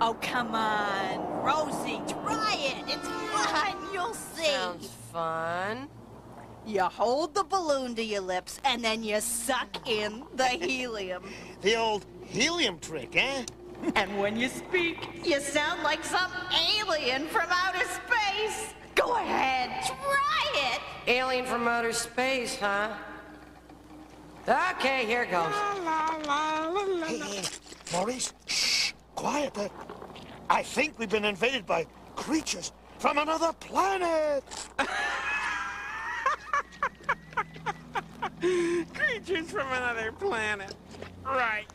Oh, come on. Rosie, try it. It's fun. You'll see. Sounds fun. You hold the balloon to your lips, and then you suck in the helium. The old helium trick, eh? and when you speak, you sound like some alien from outer space. Go ahead, try it. Alien from outer space, huh? Okay, here goes. Hey, hey, Maurice, shh, quiet. I think we've been invaded by creatures from another planet. Creatures from another planet. Right.